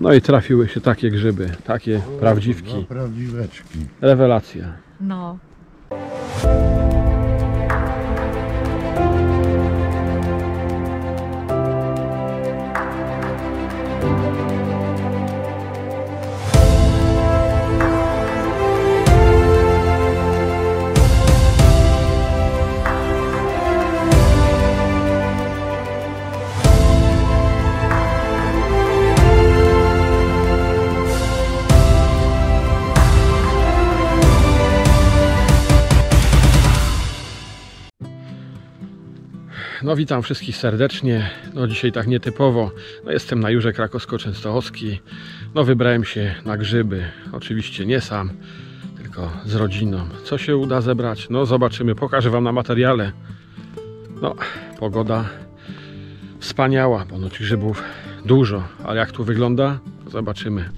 No i trafiły się takie grzyby, takie prawdziwki. No, prawdziweczki. Rewelacja. No. No witam wszystkich serdecznie. No dzisiaj tak nietypowo. No jestem na Jurze Krakowsko-Częstochowski. No wybrałem się na grzyby. Oczywiście nie sam, tylko z rodziną. Co się uda zebrać? No zobaczymy. Pokażę Wam na materiale. No, pogoda wspaniała. Ponoć grzybów dużo. Ale jak tu wygląda? Zobaczymy.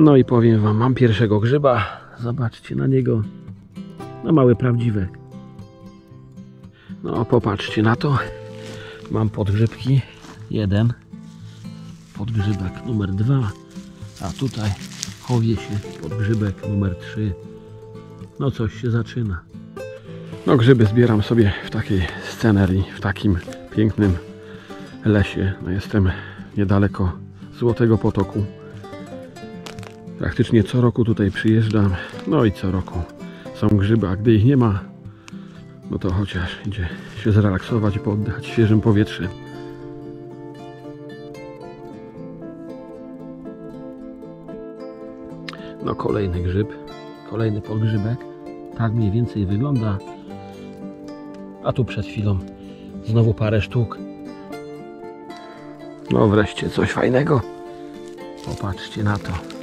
No i powiem wam, mam pierwszego grzyba. Zobaczcie na niego. No mały prawdziwek. No popatrzcie na to. Mam podgrzybki. Jeden. Podgrzybek numer dwa. A tutaj chowie się podgrzybek numer trzy. No coś się zaczyna. No grzyby zbieram sobie w takiej scenerii, w takim pięknym lesie. No jestem niedaleko Złotego Potoku. Praktycznie co roku tutaj przyjeżdżam. No i co roku są grzyby, a gdy ich nie ma, no to chociaż idzie się zrelaksować i poddać świeżym powietrzem. No kolejny grzyb, kolejny podgrzybek. Tak mniej więcej wygląda. A tu przed chwilą znowu parę sztuk. No wreszcie coś fajnego. Popatrzcie na to.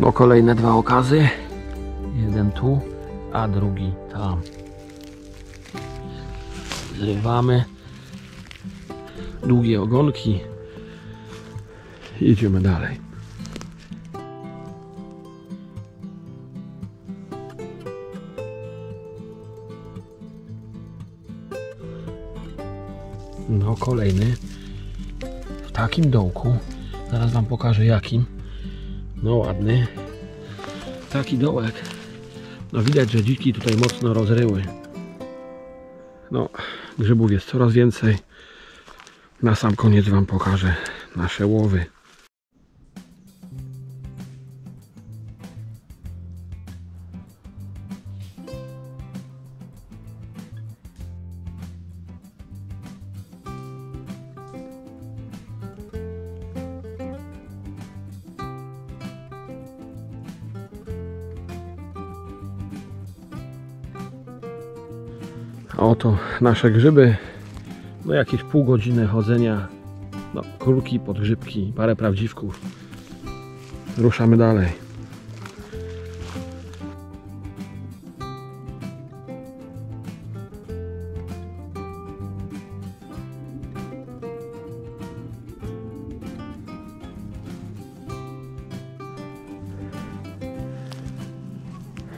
No kolejne dwa okazy. Jeden tu, a drugi tam. Zrywamy. Długie ogonki. Idziemy dalej. No kolejny. W takim dołku. Zaraz wam pokażę jakim. No ładny. Taki dołek. No widać, że dziki tutaj mocno rozryły. No, grzybów jest coraz więcej. Na sam koniec Wam pokażę nasze łowy. Oto nasze grzyby. No jakieś pół godziny chodzenia. No, kurki, podgrzybki, parę prawdziwków. Ruszamy dalej.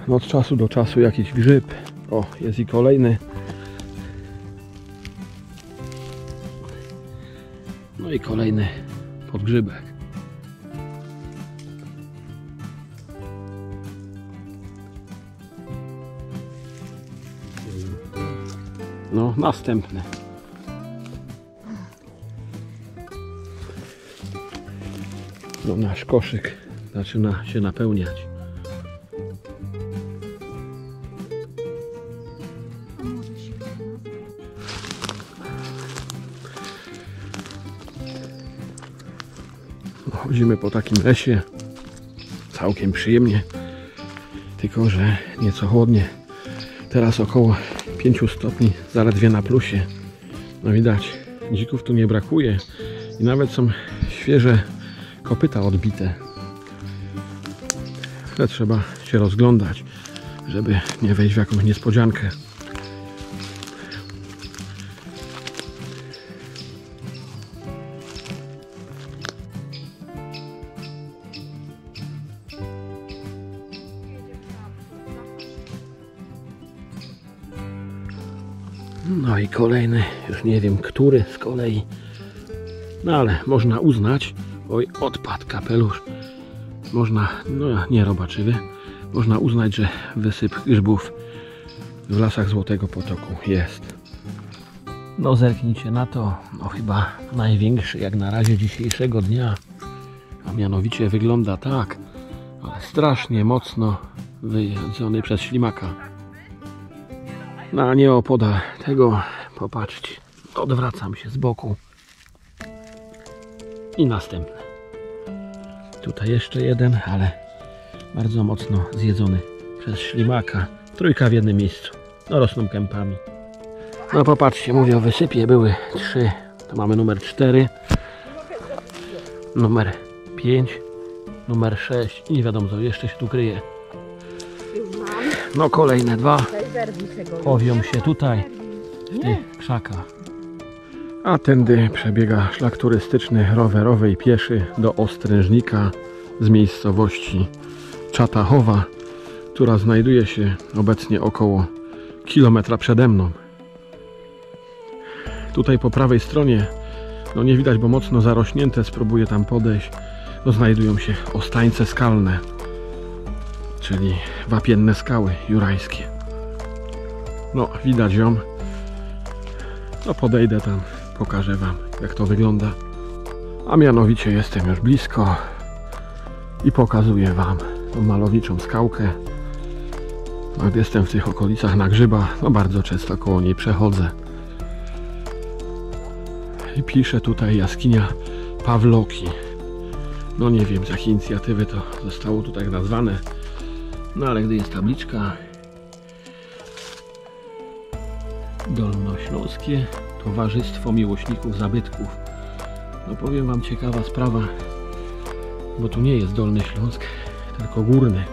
Od czasu do czasu jakiś grzyb. O, jest i kolejny. No i kolejny podgrzybek. No, następny. No, nasz koszyk zaczyna się napełniać. Chodzimy po takim lesie. Całkiem przyjemnie. Tylko, że nieco chłodnie. Teraz około 5 stopni, zaledwie na plusie. No widać, dzików tu nie brakuje. I nawet są świeże kopyta odbite. Ale trzeba się rozglądać, żeby nie wejść w jakąś niespodziankę. Kolejny, już nie wiem który z kolei. No ale można uznać, oj odpadł kapelusz. Można, no nie robaczywy, można uznać, że wysyp grzybów w lasach Złotego Potoku jest. No zerknijcie na to, no chyba największy jak na razie dzisiejszego dnia. A mianowicie wygląda tak, ale strasznie mocno wyjedzony przez ślimaka. No a nie opodal tego, popatrzcie, odwracam się z boku. I następny. Tutaj jeszcze jeden, ale bardzo mocno zjedzony przez ślimaka. Trójka w jednym miejscu. No rosną kępami. No popatrzcie, mówię o wysypie. Były trzy. To mamy numer 4, numer 5, numer 6 i nie wiadomo co jeszcze się tu kryje. No kolejne dwa powią się tutaj w tych krzakach. A tędy przebiega szlak turystyczny rowerowy i pieszy do Ostrężnika z miejscowości Czatachowa, która znajduje się obecnie około kilometra przede mną. Tutaj po prawej stronie, no nie widać, bo mocno zarośnięte, spróbuję tam podejść, no znajdują się ostańce skalne, czyli wapienne skały jurajskie. No, widać ją. No podejdę tam, pokażę Wam, jak to wygląda. A mianowicie jestem już blisko i pokazuję Wam tą malowiczą skałkę. No, jestem w tych okolicach na grzyba, no bardzo często koło niej przechodzę. I pisze tutaj jaskinia Pawloki. No nie wiem z jakiej inicjatywy to zostało tutaj nazwane. No ale gdy jest tabliczka Dolnośląskie Towarzystwo Miłośników Zabytków. No powiem Wam ciekawa sprawa, bo tu nie jest Dolny Śląsk, tylko Górny.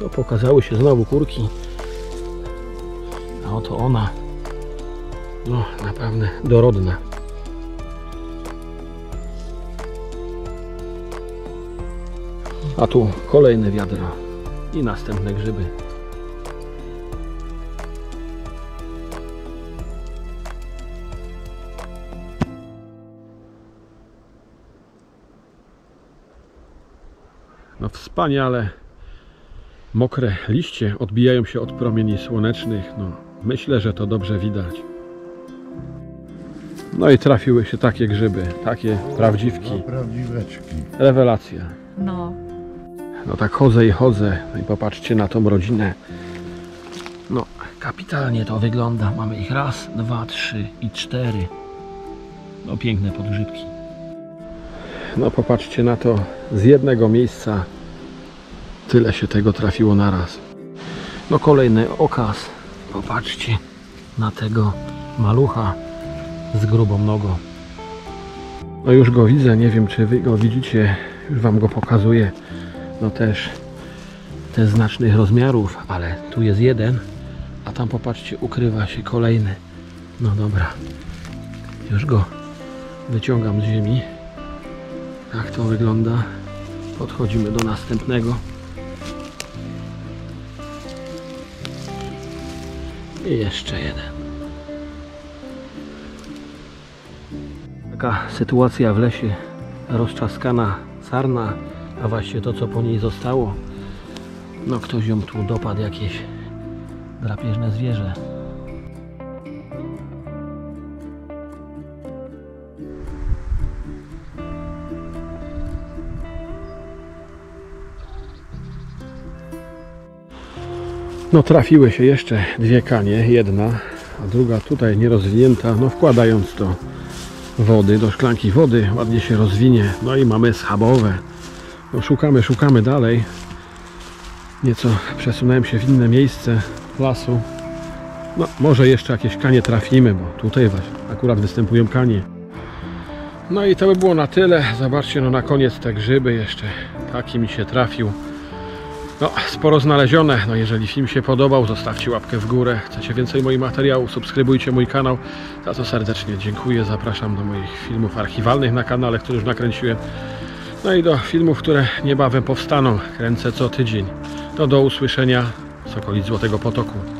No pokazały się znowu kurki. A oto ona. No naprawdę dorodna. A tu kolejne wiadro i następne grzyby. No wspaniale. Mokre liście odbijają się od promieni słonecznych. No, myślę, że to dobrze widać. No i trafiły się takie grzyby, takie prawdziwki. No, prawdziweczki. Rewelacja. No, No tak chodzę i chodzę. No i popatrzcie na tą rodzinę. No, kapitalnie to wygląda. Mamy ich raz, dwa, trzy i cztery. No piękne podgrzybki. No popatrzcie na to. Z jednego miejsca tyle się tego trafiło na raz. No kolejny okaz. Popatrzcie na tego malucha z grubą nogą. No już go widzę, nie wiem czy wy go widzicie, już wam go pokazuję. No też te znacznych rozmiarów, ale tu jest jeden, a tam popatrzcie, ukrywa się kolejny. No dobra, już go wyciągam z ziemi. Tak to wygląda. Podchodzimy do następnego. I jeszcze jeden. Taka sytuacja w lesie. Rozczaskana sarna, a właściwie to co po niej zostało. No ktoś ją tu dopadł, jakieś drapieżne zwierzę. No trafiły się jeszcze dwie kanie, jedna, a druga tutaj nierozwinięta, no wkładając to wody, do szklanki wody, ładnie się rozwinie, no i mamy schabowe. No szukamy, szukamy dalej. Nieco przesunąłem się w inne miejsce lasu. No może jeszcze jakieś kanie trafimy, bo tutaj właśnie akurat występują kanie. No i to by było na tyle. Zobaczcie, no na koniec te grzyby jeszcze. Taki mi się trafił. No, sporo znalezione. No, jeżeli film się podobał, zostawcie łapkę w górę. Chcecie więcej moich materiałów, subskrybujcie mój kanał. Za co serdecznie dziękuję. Zapraszam do moich filmów archiwalnych na kanale, które już nakręciłem. No i do filmów, które niebawem powstaną, kręcę co tydzień. To do usłyszenia z okolic Złotego Potoku.